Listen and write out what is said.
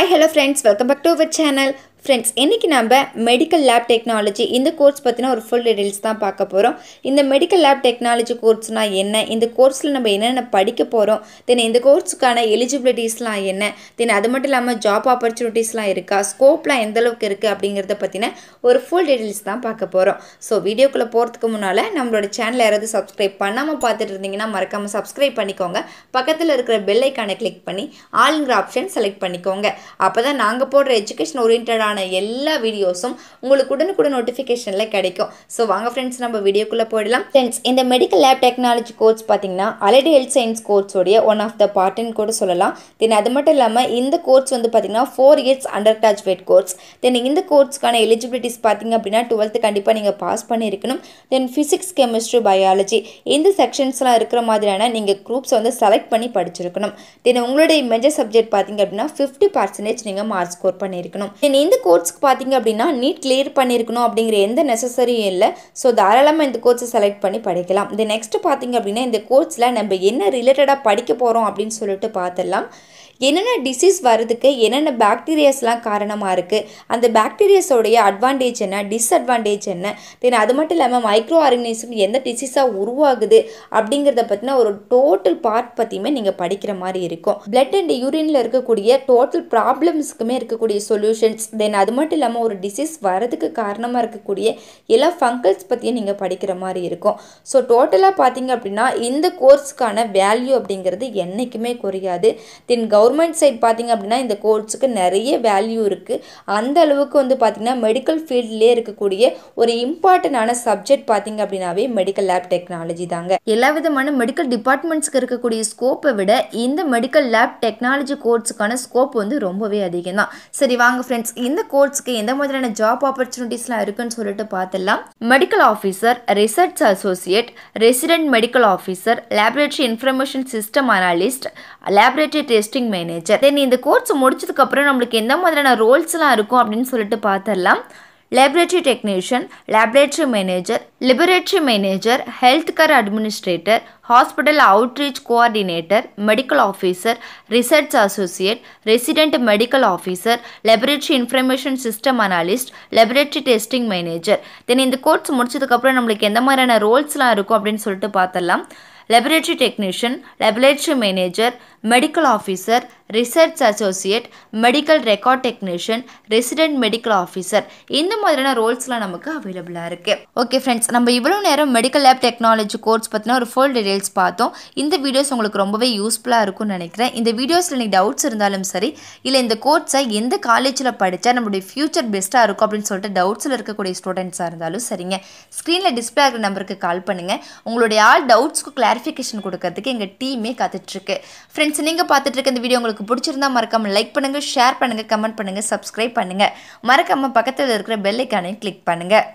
Hi, hello friends, welcome back to our channel. Friends இன்றைக்கி நம்ம medical lab technology இந்த course பற்றின ஒரு ஃபுல் டீடைல்ஸ் தான் பார்க்க போகிறோம் இந்த மெடிக்கல் லேப் டெக்னாலஜி கோர்ஸ்னால் என்ன? இந்த கோர்ஸில் நம்ம என்னென்ன படிக்க போகிறோம் தென் இந்த கோர்ஸுக்கான எலிஜிபிலிட்டிஸ்லாம் என்ன? தென் அது மட்டும் இல்லாமல் ஜாப் ஆப்பர்ச்சுனிட்டிஸ்லாம் இருக்கா? ஸ்கோப்லாம் எந்தளவுக்கு இருக்குது அப்படிங்கிறத பற்றின ஒரு ஃபுல் டீடைல்ஸ் தான் பார்க்க போகிறோம் ஸோ வீடியோக்குள்ளே போகிறதுக்கு முன்னால் நம்மளோட சேனலை யாராவது சப்ஸ்கிரைப் பண்ணாமல் பார்த்துட்டு இருந்தீங்கன்னா மறக்காமல் சப்ஸ்கிரைப் பண்ணிக்கோங்க. பக்கத்தில் இருக்கிற பெல் ஐக்கானை கிளிக் பண்ணி ஆளுங்கிற ஆப்ஷன் செலக்ட் பண்ணிக்கோங்க. அப்போ தான் நாங்கள் போடுற எஜுகேஷன் ஓரியன்டான எல்லா வீடியோஸும் உங்களுக்கு உடனுக்குடன் நோட்டிஃபிகேஷனில் கிடைக்கும். ஸோ வாங்க ஃப்ரெண்ட்ஸ் நம்ம வீடியோக்குள்ளே போயிடலாம். ஃப்ரெண்ட்ஸ் இந்த மெடிக்கல் லேப் டெக்னாலஜி கோர்ஸ் பார்த்தீங்கன்னா அலைடு ஹெல்த் சயின்ஸ் கோர்ஸோடைய ஒன் ஆஃப் த பார்ட்டுன்னு கூட சொல்லலாம். தென் அது மட்டும் இல்லாமல் இந்த கோர்ஸ் வந்து பார்த்தீங்கன்னா four years under graduate course then இந்த கோர்ஸ்க்கான எலிஜிபிலிட்டிஸ் பார்த்தீங்க அப்படின்னா டுவெல்த்து கண்டிப்பாக நீங்கள் பாஸ் பண்ணியிருக்கணும். தென் ஃபிசிக்ஸ் கெமிஸ்ட்ரி பயாலஜி இந்த செக்ஷன்ஸ்லாம் இருக்கிற மாதிரியான நீங்கள் குரூப்ஸ் வந்து செலக்ட் பண்ணி படிச்சிருக்கணும். தென் உங்களுடைய மேஜர் சப்ஜெக்ட் பார்த்தீங்க அப்படின்னா ஃபிஃப்டி பர்சன்டேஜ் நீங்கள் மார்க் ஸ்கோர் பண்ணியிருக்கணும். தென் இந்த கோர்ஸ்க்கு பார்த்தீங்க அப்படின்னா நீட் கிளியர் பண்ணியிருக்கணும் அப்படிங்கிற எந்த நெசசரியும் இல்லை. ஸோ தாராளமாக இந்த கோர்ஸை செலக்ட் பண்ணி படிக்கலாம். இந்த நெக்ஸ்ட் பார்த்தீங்க அப்படின்னா இந்த கோர்ஸில் நம்ம என்ன ரிலேட்டடாக படிக்க போகிறோம் அப்படின்னு சொல்லிட்டு பார்த்துடலாம் என்னென்ன டிசீஸ் வர்றதுக்கு என்னென்ன பாக்டீரியாஸ்லாம் காரணமாக இருக்குது அந்த பாக்டீரியாஸோடைய அட்வான்டேஜ் என்ன? டிஸ்அட்வான்டேஜ் என்ன? தென் அது மட்டும் இல்லாமல் மைக்ரோ ஆர்கனிசம் எந்த டிசீஸாக உருவாகுது? அப்படிங்கிறத பற்றின ஒரு டோட்டல் பார்ட் பற்றியுமே நீங்கள் படிக்கிற மாதிரி இருக்கும். பிளட் அண்ட் யூரினில் இருக்கக்கூடிய டோட்டல் ப்ராப்ளம்ஸ்க்குமே இருக்கக்கூடிய சொல்யூஷன்ஸ் தென் அது மட்டும் இல்லாமல் ஒரு டிசீஸ் வரதுக்கு காரணமாக இருக்கக்கூடிய எல்லா ஃபங்கல்ஸ் பற்றியும் நீங்கள் படிக்கிற மாதிரி இருக்கும். ஸோ டோட்டலாக பார்த்தீங்க அப்படின்னா இந்த கோர்ஸுக்கான வேல்யூ அப்படிங்கிறது என்றைக்குமே குறையாது. தென் கவர்மெண்ட் சைட் பார்த்தீங்க அப்படின்னா இந்த கோர்ஸுக்கு நிறைய வேல்யூ இருக்குது அந்த அளவுக்கு வந்து பார்த்திங்கன்னா மெடிக்கல் ஃபீல்ட்லேயே இருக்கக்கூடிய ஒரு இம்பார்ட்டண்டான சப்ஜெக்ட் பார்த்தீங்க அப்படின்னாவே மெடிக்கல் லேப் டெக்னாலஜி தாங்க. எல்லா விதமான மெடிக்கல் டிபார்ட்மெண்ட்ஸ்க்கு இருக்கக்கூடிய ஸ்கோப்பை விட இந்த மெடிக்கல் லேப் டெக்னாலஜி கோர்ஸுக்கான ஸ்கோப் வந்து ரொம்பவே அதிகம் தான் சரி வாங்க ஃப்ரெண்ட்ஸ் இந்த கோர்ஸ்க்கு எந்த மாதிரியான ஜாப் ஆப்பர்ச்சுனிட்டிஸ்லாம் இருக்குன்னு சொல்லிட்டு பார்த்துடலாம். Medical officer research associate resident medical officer laboratory information system analyst laboratory testing manager then இந்த கோர்ஸ் முடிச்சதுக்கப்புறம் நம்மளுக்கு எந்த மாதிரியான ரோல்ஸ்லாம் இருக்கும் அப்படின்னு சொல்லிட்டு பார்த்துடலாம். Laboratory technician laboratory manager laboratory manager health care administrator hospital outreach coordinator medical officer research associate resident medical officer laboratory information system analyst laboratory testing manager then இந்த கோர்ஸ் முடிச்சதுக்கப்புறம் நம்மளுக்கு எந்த மாதிரியான ரோல்ஸ்லாம் இருக்கும் அப்படின்னு சொல்லிட்டு பார்த்துடலாம். Laboratory technician laboratory manager medical officer research associate medical record technician resident medical officer இந்த மாதிரியான ரோல்ஸ்லாம் நமக்கு அவைலபிளாக இருக்குது ஓகே ஃப்ரெண்ட்ஸ் நம்ம இவ்வளோ நேரம் மெடிக்கல் லேப் டெக்னாலஜி கோர்ஸ் பற்றின ஒரு ஃபுல் டீடைல்ஸ் பார்த்தோம். இந்த வீடியோஸ் உங்களுக்கு ரொம்பவே யூஸ்ஃபுல்லாக இருக்கும்னு நினைக்கிறேன். இந்த வீடியோஸில் நீ டவுட்ஸ் இருந்தாலும் சரி இல்லை இந்த கோர்ஸை எந்த காலேஜில் படித்தா நம்மளுடைய ஃபியூச்சர் பெஸ்ட்டாக இருக்கும் அப்படின்னு சொல்லிட்டு டவுட்ஸில் இருக்கக்கூடிய ஸ்டூடெண்ட்ஸாக இருந்தாலும் சரிங்க. ஸ்க்ரீனில் டிஸ்பிளே ஆகிற நம்பருக்கு கால் பண்ணுங்கள் உங்களுடைய ஆல் டவுட்ஸ்க்கு கிளாரிஃபிகேஷன் கொடுக்கறதுக்கு எங்கள் டீமே காத்துட்ருக்கு. ஃப்ரெண்ட்ஸ் நீங்கள் பார்த்துட்டு இருக்க இந்த வீடியோ உங்களுக்கு பிடிச்சிருந்தா மறக்காமல் லைக் பண்ணுங்கள் ஷேர் பண்ணுங்கள் கமெண்ட் பண்ணுங்கள் சப்ஸ்கிரைப் பண்ணுங்கள் மறக்காமல் பக்கத்தில் இருக்கிற பெல்லைக்கானையும் கிளிக் பண்ணுங்கள்